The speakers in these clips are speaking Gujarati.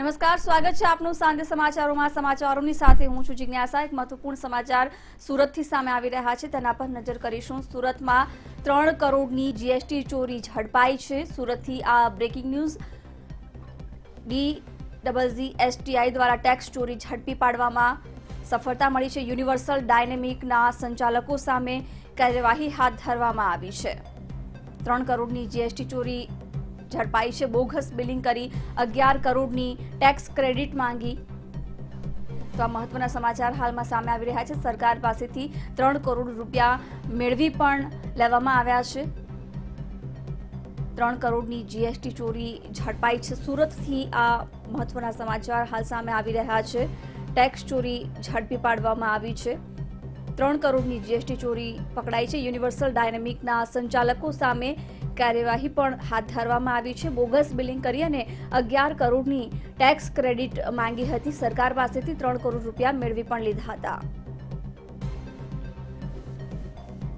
નમસ્કાર, સ્વાગત છે આપનું સાંજે સમાચારોમાં. સમાચારોની સાથે હું છું જિજ્ઞાસા. એક મહત્વપૂર્ણ સમાચાર સુરતથી સામે આવી રહ્યા છે. તેના પર નજર કરીશું. સુરતમાં ત્રણ કરોડની જીએસટી ચોરી ઝડપાઈ છે. સુરતથી આ breaking news D double G STI દ્વારા ટેક્સ ચોરી ઝડપી પાડવામાં સફળતા મળી છે. યુનિવર્સલ ડાયનેમિકના સંચાલકો સામે કાર્યવાહી હાથ ધરવામાં આવી છે. ત્રણ કરોડની જીએસટી ચોરી ઝડપાઈ છે. બોગસ બિલિંગ કરી અગિયાર કરોડની ટેક્સ ક્રેડિટ માંગી. તો આ મહત્વના સમાચાર હાલમાં સામે આવી રહ્યા છે. સરકાર પાસેથી ત્રણ કરોડ રૂપિયા મેળવી પણ લેવામાં આવ્યા છે. ત્રણ કરોડની જીએસટી ચોરી ઝડપાઈ છે. સુરતથી આ મહત્વના સમાચાર હાલ સામે આવી રહ્યા છે. ટેક્સ ચોરી ઝડપી પાડવામાં આવી છે. ત્રણ કરોડની જીએસટી ચોરી પકડાઈ છે. યુનિવર્સલ ડાયનેમિકના સંચાલકો સામે કાર્યવાહી પણ હાથ ધરવામાં આવી છે. બોગસ બિલિંગ કરી અને અગિયાર કરોડની ટેક્સ ક્રેડિટ માંગી હતી. સરકાર પાસેથી ત્રણ કરોડ રૂપિયા મેળવી પણ લીધા હતા.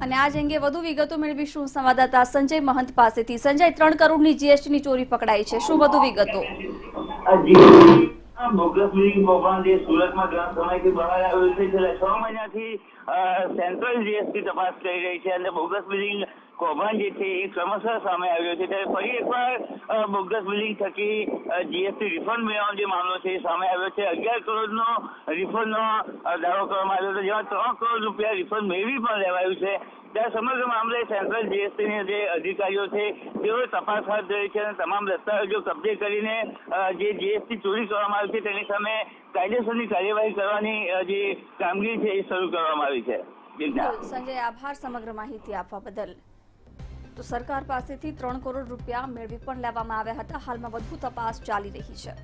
અને આજ અંગે વધુ વિગતો મેળવીશું સંવાદદાતા સંજય મહંત પાસેથી. સંજય, ત્રણ કરોડની જીએસટીની ચોરી પકડાઈ છે. શું વધુ વિગતો? છ. મહિનાથી સેન્ટ્રલ જીએસટી તપાસ કરી રહી છે. અને બોગસ બિલિંગ કૌભાંડ ક્રમશઃ સામે આવ્યો છે, ત્યારે ફરી એકવાર બોગસ બિલિંગ થકી જીએસટી રિફંડ મેળવવાનો જે મામલો છે એ સામે આવ્યો છે. અગિયાર કરોડનો રિફંડનો દાવો કરવામાં આવ્યો હતો, જેમાં ત્રણ કરોડ રૂપિયા રિફંડ મેળવી પણ લેવાયું છે. ત્યારે સમગ્ર મામલે સેન્ટ્રલ જીએસટીના જે અધિકારીઓ છે, તેઓએ તપાસ હાથ ધરી છે અને તમામ દસ્તાવેજો કબજે કરીને જે જીએસટી ચોરી કરવામાં આવી છે, તેની સામે કાયદેસરની કાર્યવાહી કરવાની જે કામગીરી છે એ શરૂ કરવામાં આવી છે. સંજય, આભાર સમગ્ર માહિતી આપવા બદલ. તો સરકાર પાસેથી ત્રણ કરોડ રૂપિયા મેળવી પણ લેવામાં આવ્યા હતા. હાલમાં વધુ તપાસ ચાલી રહી છે.